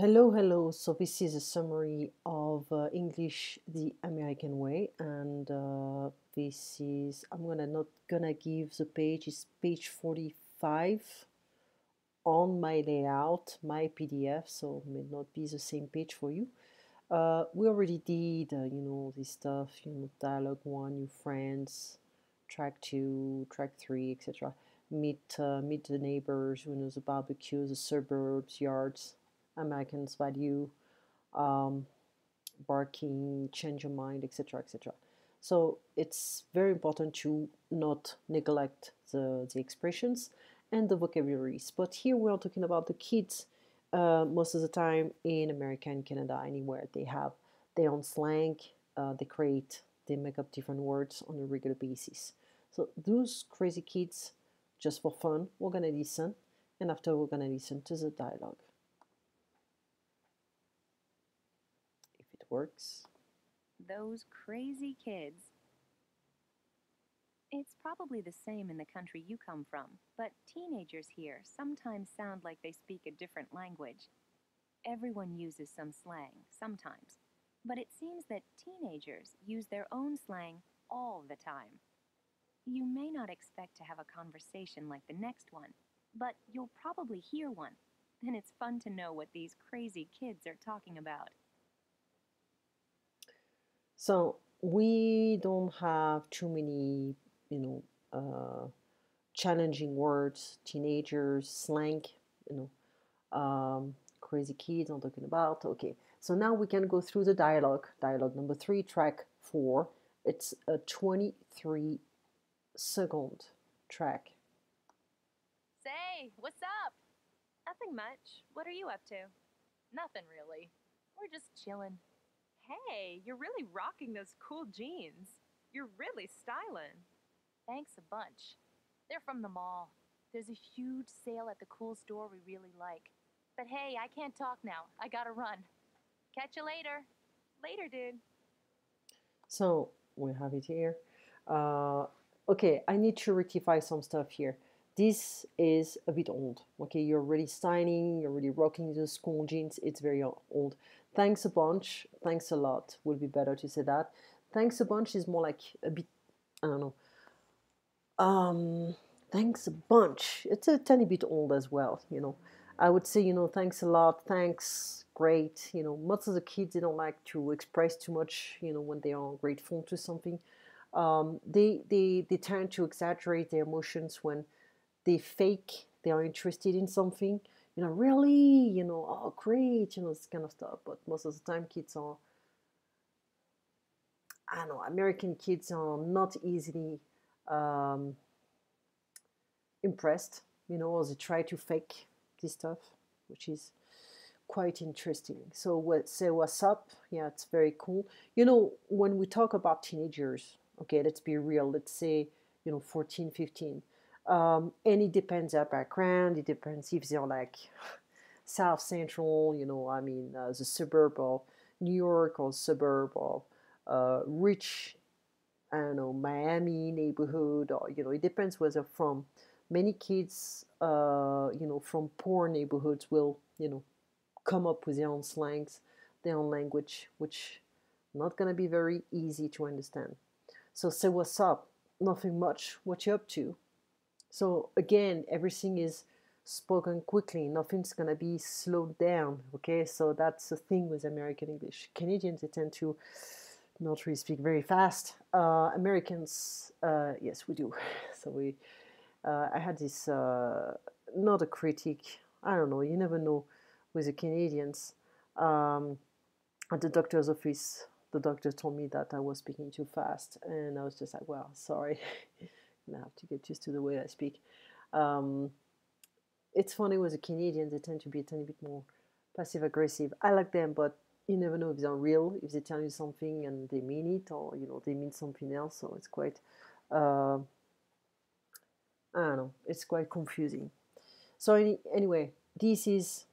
Hello, hello. So this is a summary of uh, English the American way, and uh, this is I'm gonna not gonna give the page. It's page forty five on my layout, my PDF. So may not be the same page for you. Uh, we already did, uh, you know, this stuff. You know, dialogue one, new friends, track two, track three, etc. Meet uh, meet the neighbors. You know, the barbecue, the suburbs, yards Americans value, um, barking, change your mind, etc., etc. So it's very important to not neglect the, the expressions and the vocabularies. But here we are talking about the kids. Uh, most of the time in America and Canada, anywhere they have their own slang. Uh, they create, they make up different words on a regular basis. So those crazy kids, just for fun, we're gonna listen, and after we're gonna listen to the dialogue. Works. Those crazy kids. It's probably the same in the country you come from, but teenagers here sometimes sound like they speak a different language. Everyone uses some slang, sometimes, but it seems that teenagers use their own slang all the time. You may not expect to have a conversation like the next one, but you'll probably hear one, and it's fun to know what these crazy kids are talking about. So we don't have too many, you know, uh, challenging words, teenagers, slang, you know, um, crazy kids I'm talking about. Okay, so now we can go through the dialogue. Dialogue number three, track four. It's a 23 second track. Say, what's up? Nothing much. What are you up to? Nothing really. We're just chilling. Hey, you're really rocking those cool jeans. You're really styling. Thanks a bunch. They're from the mall. There's a huge sale at the cool store we really like. But hey, I can't talk now. I gotta run. Catch you later. Later, dude. So we have it here. Uh, okay, I need to rectify some stuff here. This is a bit old. Okay, you're really styling, you're really rocking those cool jeans. It's very old. Thanks a bunch. Thanks a lot would be better to say that. Thanks a bunch is more like a bit, I don't know. Um, thanks a bunch. It's a tiny bit old as well, you know. I would say, you know, thanks a lot, thanks, great. You know, most of the kids, they don't like to express too much, you know, when they are grateful to something. Um, they, they, they tend to exaggerate their emotions when they fake they are interested in something you know, really, you know, oh, great, you know, this kind of stuff. But most of the time, kids are, I don't know, American kids are not easily um, impressed, you know, they try to fake this stuff, which is quite interesting. So, what say what's up? Yeah, it's very cool. You know, when we talk about teenagers, okay, let's be real. Let's say, you know, 14, 15 um, and it depends their background. It depends if they're like South Central, you know, I mean, uh, the suburb of New York or suburb of uh, rich, I don't know, Miami neighborhood, or, you know, it depends where they're from. Many kids, uh, you know, from poor neighborhoods will, you know, come up with their own slangs, their own language, which not going to be very easy to understand. So say what's up, nothing much, what you up to, so again, everything is spoken quickly. Nothing's gonna be slowed down. Okay, so that's the thing with American English. Canadians they tend to not really speak very fast. Uh, Americans, uh, yes, we do. So we, uh, I had this uh, not a critic. I don't know. You never know with the Canadians. Um, at the doctor's office, the doctor told me that I was speaking too fast, and I was just like, "Well, sorry." I have to get used to the way I speak. Um, it's funny with the Canadians; they tend to be a tiny bit more passive aggressive. I like them, but you never know if they're real, if they tell you something and they mean it, or you know they mean something else. So it's quite, uh, I don't know, it's quite confusing. So any, anyway, this is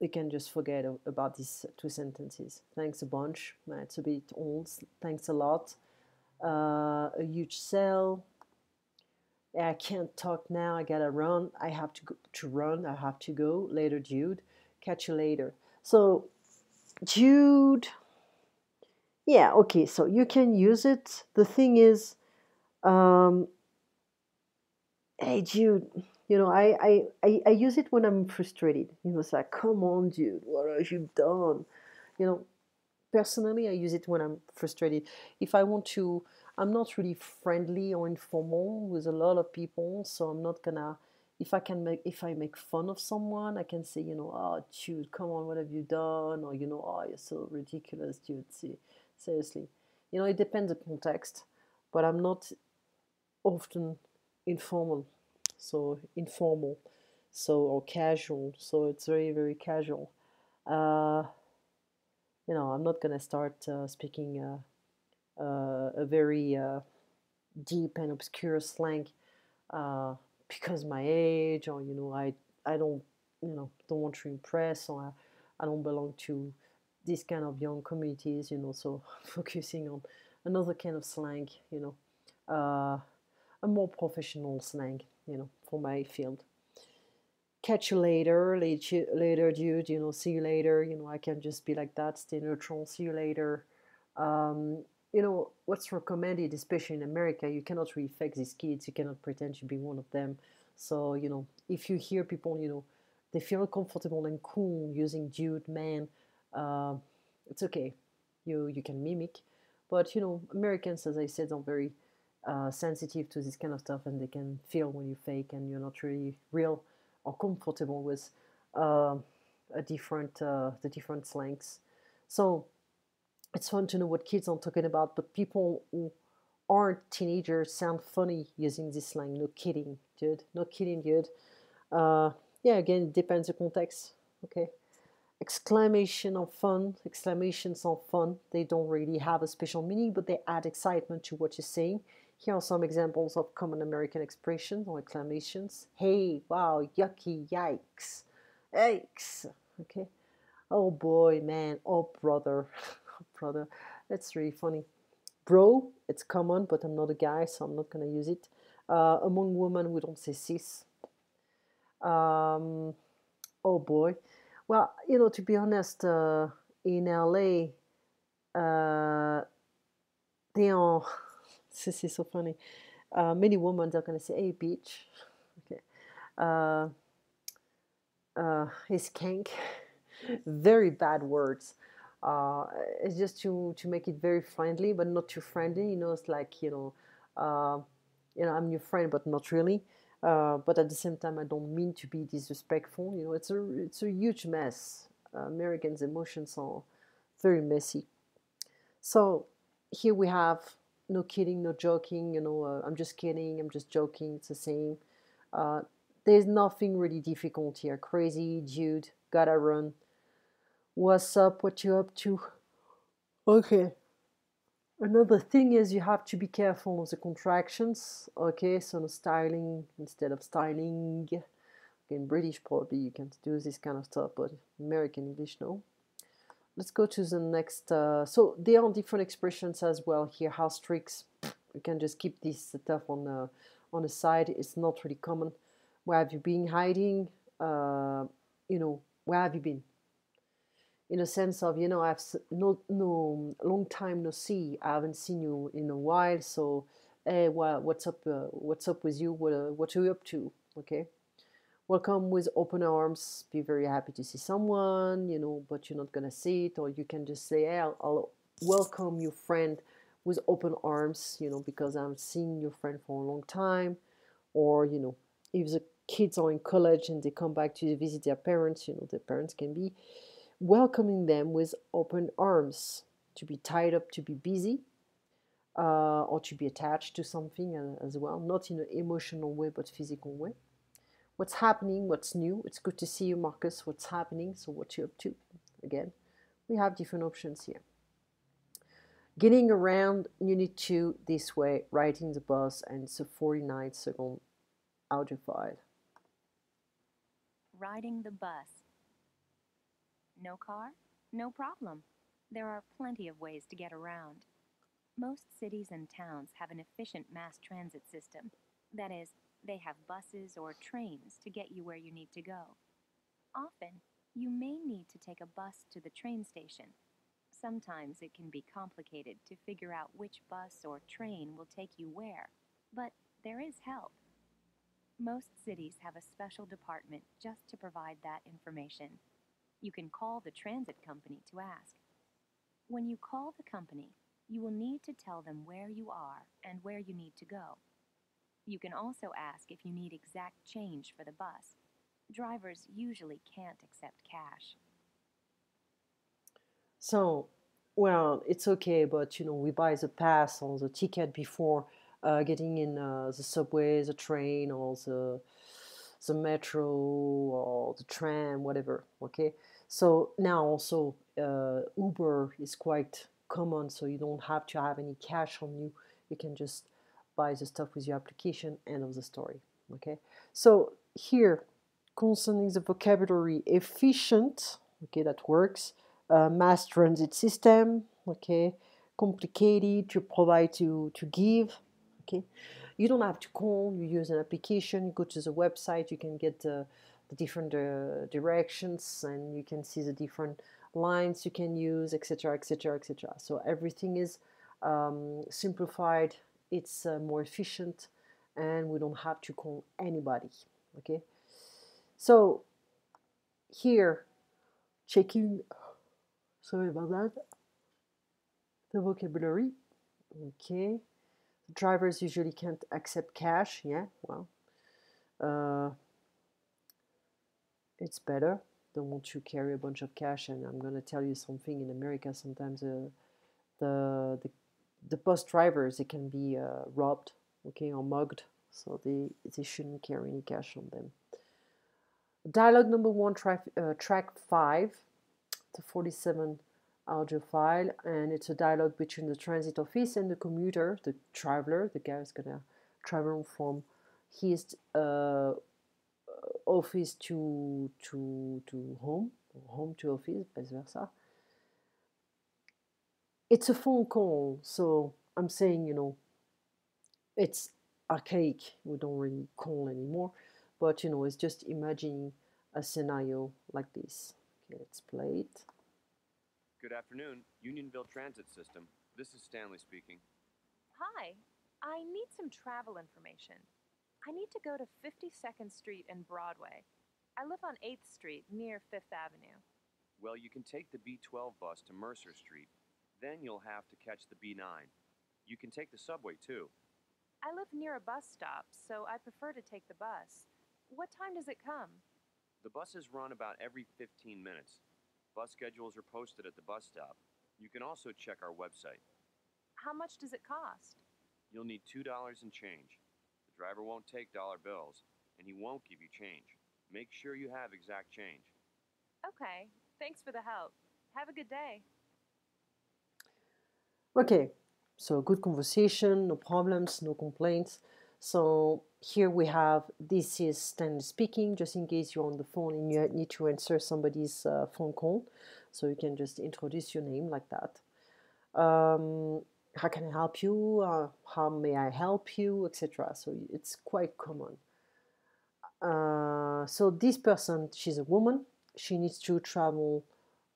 we can just forget about these two sentences. Thanks a bunch. It's a bit old. Thanks a lot. Uh, a huge sale. I can't talk now. I gotta run. I have to go, to run. I have to go later, Jude. Catch you later. So, Jude, yeah, okay, so you can use it. The thing is, um, hey, Jude, you know, I, I, I, I use it when I'm frustrated. You know, it's like, come on, Jude, what have you done? You know, personally, I use it when I'm frustrated. If I want to, I'm not really friendly or informal with a lot of people, so I'm not gonna. If I can make, if I make fun of someone, I can say, you know, oh, dude, come on, what have you done? Or you know, oh, you're so ridiculous, dude. See, seriously, you know, it depends the context, but I'm not often informal, so informal, so or casual. So it's very, very casual. Uh, you know, I'm not gonna start uh, speaking uh, a very uh, deep and obscure slang uh, because my age, or you know, I I don't you know don't want to impress, or I, I don't belong to this kind of young communities, you know. So focusing on another kind of slang, you know, uh, a more professional slang, you know, for my field catch you later, later, dude, you know, see you later, you know, I can just be like that, stay neutral, see you later. Um, you know, what's recommended, especially in America, you cannot really fake these kids, you cannot pretend to be one of them. So, you know, if you hear people, you know, they feel comfortable and cool using dude, man, uh, it's okay. You, you can mimic. But, you know, Americans, as I said, are very uh, sensitive to this kind of stuff and they can feel when you fake and you're not really real or comfortable with uh, a different uh, the different slangs. So it's fun to know what kids are talking about, but people who aren't teenagers sound funny using this slang. No kidding, dude. No kidding, dude. Uh, yeah, again, it depends on the context. Okay. Exclamation of fun. Exclamations of fun. They don't really have a special meaning, but they add excitement to what you're saying. Here are some examples of common American expressions or exclamations. Hey, wow, yucky, yikes, yikes. Okay. Oh boy, man, oh brother, brother. That's really funny. Bro, it's common, but I'm not a guy, so I'm not gonna use it. Uh, among women, we don't say sis. Um, oh boy. Well, you know, to be honest, uh, in LA, uh, they are this is so funny. Uh, many women are going to say, hey, bitch. Okay. Uh, uh, very bad words. Uh, it's just to, to make it very friendly, but not too friendly. You know, it's like, you know, uh, you know, I'm your friend, but not really. Uh, but at the same time, I don't mean to be disrespectful. You know, it's a it's a huge mess. Americans' emotions are very messy. So here we have no kidding, no joking, you know, uh, I'm just kidding, I'm just joking, it's the same. Uh, there's nothing really difficult here. Crazy, dude, gotta run. What's up, what you up to? Okay. Another thing is you have to be careful of the contractions. Okay, so no styling instead of styling. In British probably you can do this kind of stuff, but American English no let's go to the next. Uh, so there are different expressions as well here. House tricks. You can just keep this stuff on the on the side. It's not really common. Where have you been hiding? Uh, you know, where have you been? In a sense of, you know, I've no no long time no see. I haven't seen you in a while. So, hey, well, what's up? Uh, what's up with you? What uh, what are you up to? Okay welcome with open arms be very happy to see someone you know but you're not gonna see it or you can just say hey, I'll, I'll welcome your friend with open arms you know because i'm seeing your friend for a long time or you know if the kids are in college and they come back to visit their parents you know their parents can be welcoming them with open arms to be tied up to be busy uh, or to be attached to something as well not in an emotional way but physical way what's happening, what's new. It's good to see you, Marcus. What's happening? So, what you up to? Again, we have different options here. Getting around Unit 2 this way, riding the bus, and it's a 49 second audio file. Riding the bus. No car? No problem. There are plenty of ways to get around. Most cities and towns have an efficient mass transit system. That is, they have buses or trains to get you where you need to go. Often, You may need to take a bus to the train station. Sometimes it can be complicated to figure out which bus or train will take you where, but there is help. Most cities have a special department just to provide that information. You can call the transit company to ask. When you call the company, you will need to tell them where you are and where you need to go. You can also ask if you need exact change for the bus. Drivers usually can't accept cash. So, well, it's okay, but you know, we buy the pass or the ticket before uh, getting in uh, the subway, the train, or the the metro or the tram, whatever. Okay, so now also uh, Uber is quite common, so you don't have to have any cash on you. You can just buy the stuff with your application. End of the story. Okay, so here concerning the vocabulary, efficient. Okay, that works. Uh, mass transit system. Okay, complicated to provide to to give okay you don't have to call you use an application you go to the website you can get the, the different uh, directions and you can see the different lines you can use etc etc etc so everything is um, simplified. It's uh, more efficient and we don't have to call anybody okay? So here checking sorry about that the vocabulary okay? Drivers usually can't accept cash yeah well uh, it's better. Don't want to carry a bunch of cash and i'm to tell you something in america sometimes uh, the, the the bus drivers they can be uh, robbed okay or mugged so they they shouldn't carry any cash on them. Dialogue number one track uh, track five the 47 audio file and it's a dialogue between the transit office and the commuter, the traveler, the guy who's gonna travel from his uh, office to to to home, home to office, vice versa. It's a phone call, so I'm saying, you know, it's archaic. We don't really call anymore, but you know, it's just imagining a scenario like this. Okay, let's play it. Good afternoon, Unionville Transit System. This is Stanley speaking. Hi, I need some travel information. I need to go to 52nd Street and Broadway. I live on 8th Street near 5th Avenue. Well, you can take the B12 bus to Mercer Street. Then you'll have to catch the B9. You can take the subway too. I live near a bus stop, so I prefer to take the bus. What time does it come? The buses run about every 15 minutes. Bus schedules are posted at the bus stop. You can also check our website. How much does it cost? You'll need $2 in change. The driver won't take dollar bills, and he won't give you change. Make sure you have exact change. Okay, thanks for the help. Have a good day. Okay, so good conversation, no problems, no complaints. So here we have this is Stanley speaking, just in case you're on the phone and you need to answer somebody's uh, phone call. So you can just introduce your name like that. Um, how can I help you? Uh, how may I help you? Etc. So it's quite common. Uh, so this person, she's a woman. She needs to travel.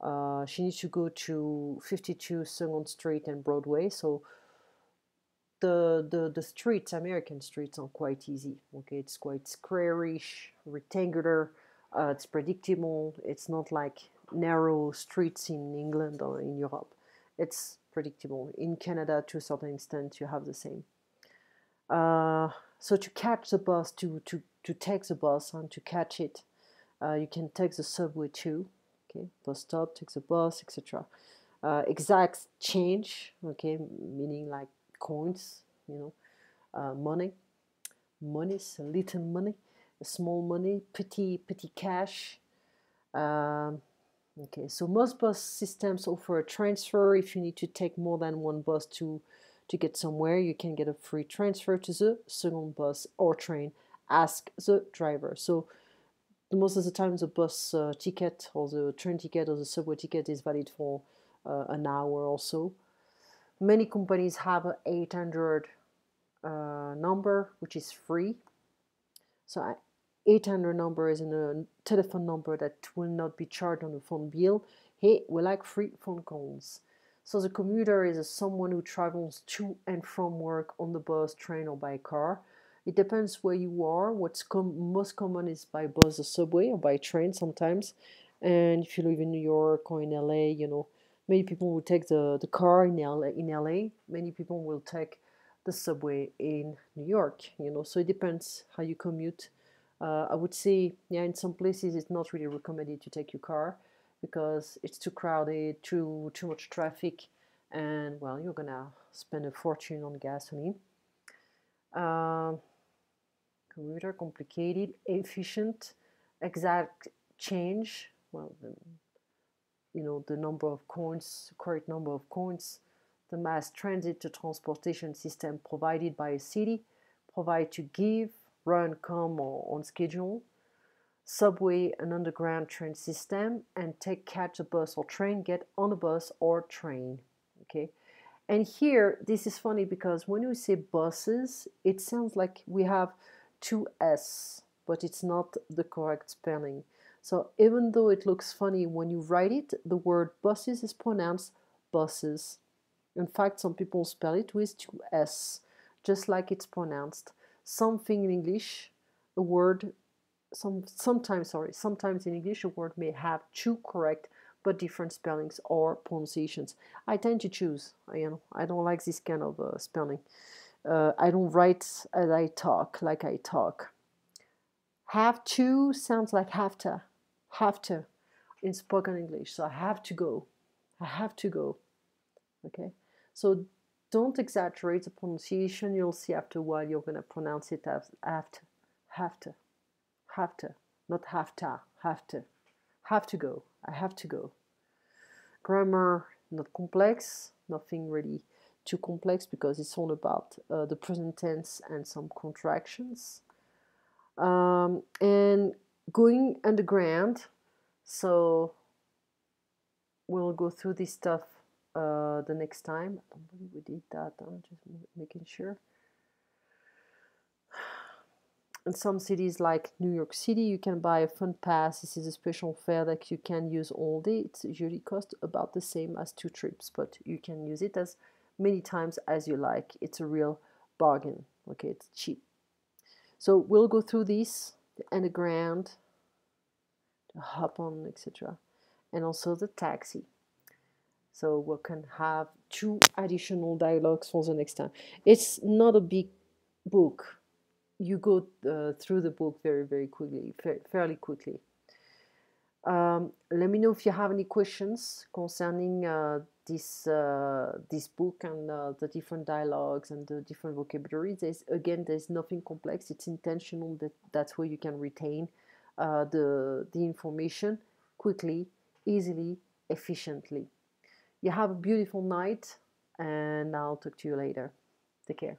Uh, she needs to go to 52 Second Street and Broadway. So the, the, the streets, American streets, are quite easy. Okay, it's quite squarish, rectangular. Uh, it's predictable. It's not like narrow streets in England or in Europe. It's predictable. In Canada, to a certain extent, you have the same. Uh, so to catch the bus, to to to take the bus and to catch it, uh, you can take the subway too. Okay, bus stop, take the bus, etc. Uh, exact change. Okay, meaning like coins, you know, uh, money, money, little money, small money, petty petty cash. Um, okay, so most bus systems offer a transfer. If you need to take more than one bus to to get somewhere, you can get a free transfer to the second bus or train. Ask the driver. So most of the time, the bus uh, ticket or the train ticket or the subway ticket is valid for uh, an hour or so many companies have a 800 uh, number which is free so I, 800 number is a telephone number that will not be charged on the phone bill. Hey, we like free phone calls. So the commuter is someone who travels to and from work on the bus, train, or by car. It depends where you are. What's com- most common is by bus or subway or by train sometimes. And if you live in New York or in LA, you know, many people will take the, the car in LA, in LA. Many people will take the subway in New York, you know. So it depends how you commute. Uh, I would say, yeah, in some places it's not really recommended to take your car because it's too crowded, too too much traffic, and well, you're gonna spend a fortune on gasoline. Um, commuter, complicated, efficient, exact change. Well, the, you know the number of coins, correct number of coins. The mass transit to transportation system provided by a city, provide to give, run, come, or on schedule. Subway, an underground train system, and take catch a bus or train, get on a bus or train. Okay, and here this is funny because when we say buses, it sounds like we have two S, but it's not the correct spelling. So even though it looks funny when you write it, the word buses is pronounced buses. In fact, some people spell it with two S, just like it's pronounced. Something in English, a word, some sometimes sorry, sometimes in English a word may have two correct but different spellings or pronunciations. I tend to choose. You know, I don't like this kind of uh, spelling. Uh, I don't write as I talk, like I talk. Have to sounds like have to, have to in spoken English. So I have to go. I have to go. Okay. So don't exaggerate the pronunciation. You'll see after a while you're going to pronounce it as after, after, to, not have to, have to go. I have to go. Grammar, not complex, nothing really too complex because it's all about uh, the present tense and some contractions. Um, and going underground, so we'll go through this stuff uh, the next time. I don't believe we did that. I'm just making sure. In some cities like New York City, you can buy a fun pass. This is a special fare that you can use all day. It usually costs about the same as two trips, but you can use it as many times as you like. It's a real bargain. Okay, it's cheap. So we'll go through this, the underground, the hop on, etc., and also the taxi. So we can have two additional dialogues for the next time. It's not a big book. You go uh, through the book very, very quickly, fairly quickly. Um, let me know if you have any questions concerning uh, this uh, this book and uh, the different dialogues and the different vocabulary. There's again, there's nothing complex. It's intentional that that's where you can retain uh, the the information quickly, easily, efficiently. You have a beautiful night, and I'll talk to you later. Take care.